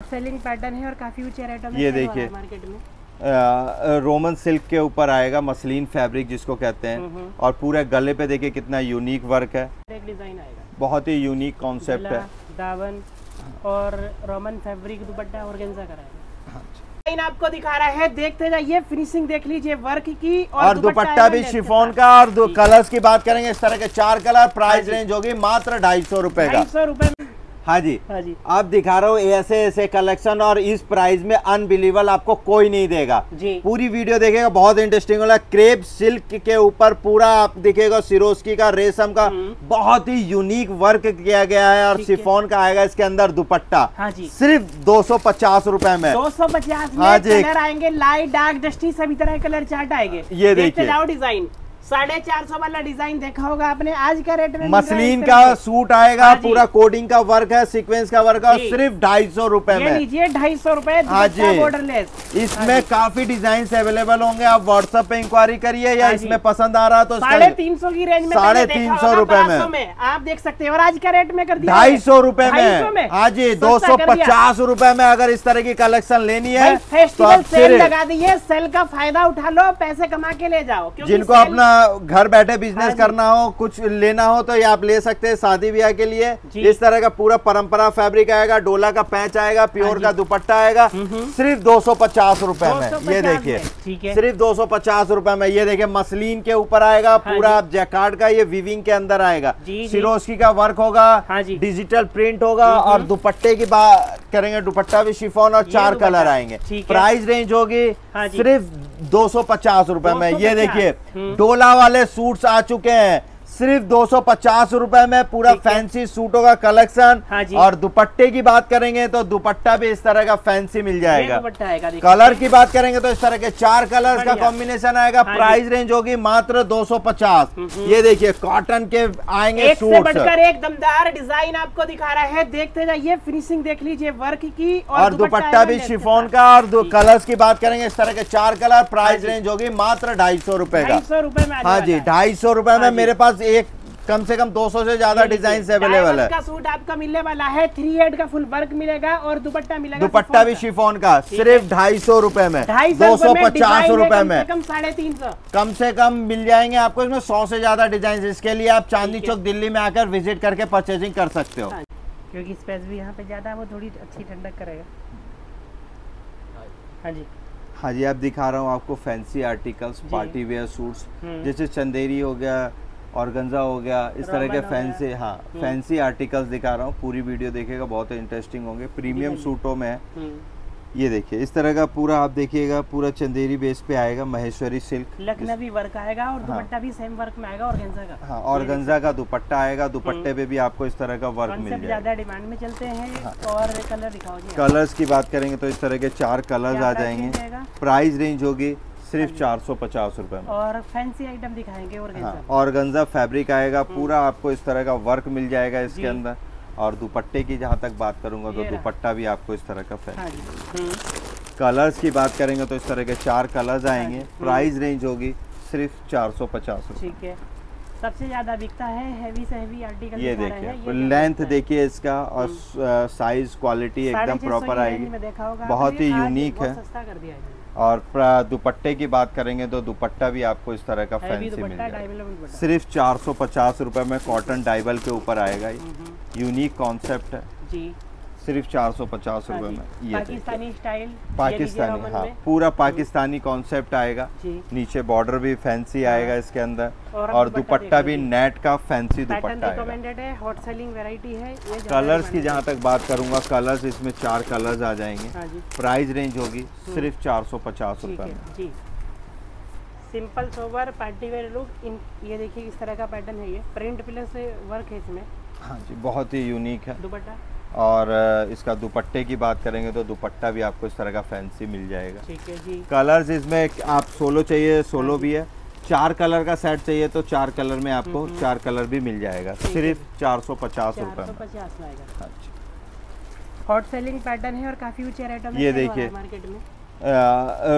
Selling pattern है और काफ़ी ऊँचे रेटों में ये देखिए। मार्केट में। रोमन सिल्क के ऊपर आएगा मसलिन फैब्रिक जिसको कहते हम्म, हैं। हम्म। और पूरे गले पे देखिए कितना यूनिक वर्क है। एक डिज़ाइन आएगा। बहुत ही यूनिक कॉन्सेप्ट है। दावन और रोमन फैब्रिक दुपट्टा रहेगा हाँ डिज़ाइन आपको दिखा रहा है देखते जाइए फिनिशिंग देख लीजिए वर्क की और और दुपट्टा भी शिफोन का। और कलर्स की बात करेंगे इस तरह के चार कलर प्राइस रेंज होगी मात्र ढाई सौ रुपए का। ढाई सौ रुपए में हाँ जी। हाँ जी। अब दिखा रहा हो ऐसे ऐसे कलेक्शन और इस प्राइस में अनबिलीवेबल आपको कोई नहीं देगा। जी। पूरी वीडियो देखेगा बहुत इंटरेस्टिंग वाला। क्रेप सिल्क के ऊपर पूरा आप दिखेगा सिरोस्की का रेशम का हम्म। बहुत ही यूनिक वर्क किया गया है और सिफोन का आएगा इसके अंदर दुपट्टा। हाँ जी। सिर्फ़ दो सौ पचास रूपए में। दो सौ पचास हाँ जी। कलर आएँगे लाइट डार्क डस्टी सभी तरह के कलर चार्ट आएँगे। ये देखिए। डिज़ाइन साढ़े चार सौ वाला डिज़ाइन देखा होगा आपने। आज का रेट में मसलिन का सूट आएगा हाँ पूरा कोडिंग का वर्क है सीक्वेंस का वर्क है सिर्फ़ ढाई सौ रुपए में। लीजिए ढाई सौ रूपए हाँ जी। बॉर्डर लेस इसमें काफ़ी डिज़ाइन अवेलेबल होंगे आप व्हाट्सएप पे इंक्वायरी करिए या हाँ इसमें पसंद आ रहा है तो साढ़े तीन सौ की रेंज में साढ़े तीन सौ रुपए में। आप देख सकते हैं और आज का रेट में कर दिया ढाई सौ रुपए 250 में। हाँ जी दो सौ पचास रुपए में अगर इस तरह की कलेक्शन लेनी है तो फेस्टिवल सेल लगा दिए सेल का फ़ायदा उठा लो पैसे कमा के ले जाओ जिनको अपना घर बैठे बिज़नेस हाँ करना हो कुछ लेना हो तो ये आप ले सकते हैं शादी ब्याह के लिए। इस तरह का पूरा परंपरा फैब्रिक आएगा डोला का पैच आएगा प्योर का दुपट्टा आएगा। सिर्फ़ दो सौ पचास रुपए में ये देखिए। है। सिर्फ़ दो सौ पचास रुपए में ये देखिए मसलिन के ऊपर आएगा हाँ पूरा आप जैकार्ड का ये विविंग के अंदर आएगा। सिरोस्की का वर्क होगा हाँ डिजिटल प्रिंट होगा और दुपट्टे की करेंगे दुपट्टा भी शिफोन और चार कलर आएँगे। प्राइस रेंज होगी हाँ सिर्फ़ दो सौ पचास रूपए में। ये देखिए हम्म। डोला वाले सूट्स आ चुके हैं। सिर्फ़ दो सौ पचास रुपए में पूरा फैंसी सूटों का कलेक्शन हाँ और दुपट्टे की बात करेंगे तो दुपट्टा भी इस तरह का फैंसी मिल जाएगा। आएगा कलर की बात करेंगे तो इस तरह के चार कलर्स का कॉम्बिनेशन आएगा। हाँ प्राइस रेंज होगी मात्र 250 हम्म। ये देखिए कॉटन के आएँगे एक से बढ़कर एक दमदार डिज़ाइन आपको दिखा रहा है। देखते जाइए फिनिशिंग देख लीजिए वर्क की और, दुपट्टा भी शिफॉन। का। और दो जी। कलर्स की बात करेंगे इस तरह के चार कलर प्राइस रेंज होगी मात्र ढाई सौ रुपए का। सौ में हाँ जी ढाई सौ रुपए में हाँ मेरे पास एक कम से कम 200 से ज़्यादा डिज़ाइन अवेलेबल है। का सूट आपका मिलने वाला है थ्री हेड का फुल वर्क मिलेगा और दुपट्टा मिलेगा दुपट्टा भी शिफॉन का सिर्फ़ ढाई सौ रुपए में दो सौ पचास रुपए कम में। कम साढ़े तीन सौ। कम से कम मिल जाएँगे आपको इसमें सौ से ज़्यादा डिज़ाइन इसके लिए आप चांदनी चौक दिल्ली में आकर विज़िट करके परचेजिंग कर सकते हो। हाँ, क्योंकि स्पेस भी यहाँ पे ज़्यादा है वो थोड़ी अच्छी ठंडक करेगा। हाँ जी। हाँ जी अब दिखा रहा हूँ आपको fancy articles party wear suits. जैसे चंदेरी हो गया ऑर्गेन्जा हो गया इस तरह के हो। फैंसी हाँ हम्म। फैंसी आर्टिकल्स दिखा रहा हूँ पूरी वीडियो देखेगा बहुत इंटरेस्टिंग होंगे प्रीमियम। सूटों में है हम्म। ये देखिए इस तरह का पूरा आप देखिएगा पूरा चंदेरी बेस पे आएगा महेश्वरी सिल्क लखनवी वर्क आएगा और दुपट्टा हाँ। भी सेम वर्क में आएगा और का हाँ ऑर्गेन्जा का दुपट्टा आएगा दुपट्टे पे भी आपको इस तरह का वर्क मिल जाएगा ज़्यादा डिमांड में चलते हैं हाँ। और कलर दिखाओ जी कलर्स की बात करेंगे तो इस तरह के चार कलर्स क्या आ जाएँगे प्राइस रेंज होगी सिर्फ़ हाँ चार सौ पचास रुपए में। और फैंसी आइटम दिखाएँगे और हाँ ऑर्गेन्जा फैब्रिक आएगा पूरा आपको इस तरह का वर्क मिल जाएगा इसके अंदर। और दुपट्टे की जहाँ तक बात करूँगा तो दुपट्टा भी आपको इस तरह का फैल हाँ जी। हम्म। कलर्स की बात करेंगे तो इस तरह के चार कलर्स आएँगे। प्राइस रेंज होगी सिर्फ़ चार सौ पचास ठीक है। सबसे ज़्यादा बिकता है हैवी से हैवी आर्टिकल ये दिखा देखिए लेंथ देखिए इसका और साइज़ क्वालिटी एकदम प्रॉपर आएगी। देखा होगा बहुत ही यूनिक है। सस्ता कर दिया है और दुपट्टे की बात करेंगे तो दुपट्टा भी आपको इस तरह का फैंसी मिल जाएगा। सिर्फ़ चार सौ पचास रुपये में कॉटन डाइबल के ऊपर आएगा ये। हम्म, यूनिक कॉन्सेप्ट है। जी। सिर्फ़ चार सौ पचास रुपये में ये पाकिस्तानी स्टाइल पाकिस्तानी हाँ पूरा पाकिस्तानी कॉन्सेप्ट आएगा। नीचे बॉर्डर भी फैंसी हाँ। आएगा इसके अंदर। और और दुपट्टा भी। नेट का फैंसी दुपट्टा आएगा। है हॉट सेलिंग वैरायटी है कलर्स की जहाँ तक बात करूँगा कलर्स इसमें चार कलर्स आ जाएँगे। है। हाँ प्राइस रेंज होगी सिर्फ़ चार सौ पचास रुपये में। Simple sober party wear look इन ये देखिए इस तरह का पैटर्न है ये। प्रिंट प्लस वर्क है इसमें। हाँ जी बहुत ही यूनिक है। दुपट्टा। और इसका दुपट्टे की बात करेंगे तो दुपट्टा भी आपको इस तरह का फैंसी मिल जाएगा। ठीक है जी। कलर्स इसमें आप सोलो चाहिए सोलो हाँ भी है। चार कलर का सेट चाहिए तो चार कलर में आपको हम्म। चार कलर भी मिल जाएगा। सिर्फ़ चार सौ पचास रुपये में। हॉट सेलिंग पैटर्न है और काफ़ी ऊँचे रेटों में ये देखिए। मार्केट में।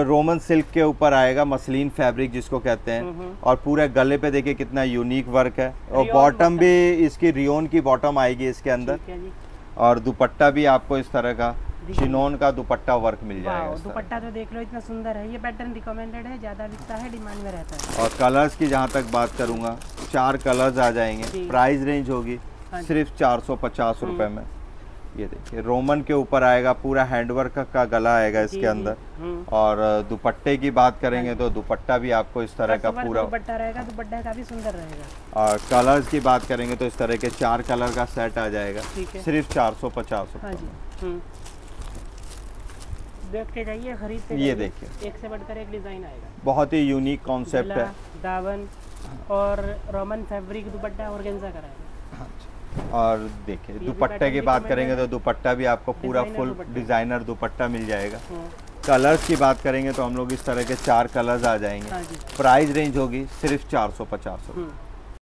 रोमन सिल्क के ऊपर आएगा मसलिन फैब्रिक जिसको कहते हैं। हम्म। और पूरे गले पे देखिए कितना यूनिक वर्क है। और बॉटम भी इसकी रियोन की बॉटम आएगी इसके अंदर। और दुपट्टा भी आपको इस तरह का। चिनोन का दुपट्टा वर्क मिल जाएगा। दुपट्टा तो देख लो इतना सुंदर है। ये पैटर्न रिकमेंडेड है ज़्यादा बिकता है डिमांड में रहता है। और कलर्स की जहाँ तक बात करूँगा चार कलर्स आ जाएँगे। प्राइस रेंज होगी हाँ सिर्फ़ चार सौ पचास रूपए में। ये देखिए रोमन के ऊपर आएगा पूरा हैंडवर्क का, गला आएगा इसके अंदर। हम्म। और दुपट्टे की बात करेंगे तो दुपट्टा भी आपको इस तरह का पूरा दुपट्टा रहेगा दुपट्टा काफ़ी सुंदर रहेगा। और कलर्स की बात करेंगे तो इस तरह के चार कलर का सेट आ जाएगा। सिर्फ़ चार सौ पचास हाँ रुपये हम्म। देखते जाइए खरीदते ये। देखिए। एक से बढ़कर एक डिज़ाइन आएगा। बहुत ही यूनिक कॉन्सेप्ट है। दावन और रोमन फैब्रिक दुपट्टा ऑर्गेन्जा का रहेगा। और देखिए दुपट्टे की बात करेंगे तो है। दुपट्टा भी आपको पूरा फुल डिज़ाइनर दुपट्टा। मिल जाएगा। कलर्स की बात करेंगे तो हम लोग इस तरह के चार कलर्स आ जाएँगे। हाँ प्राइस रेंज होगी सिर्फ़ चार सौ पचास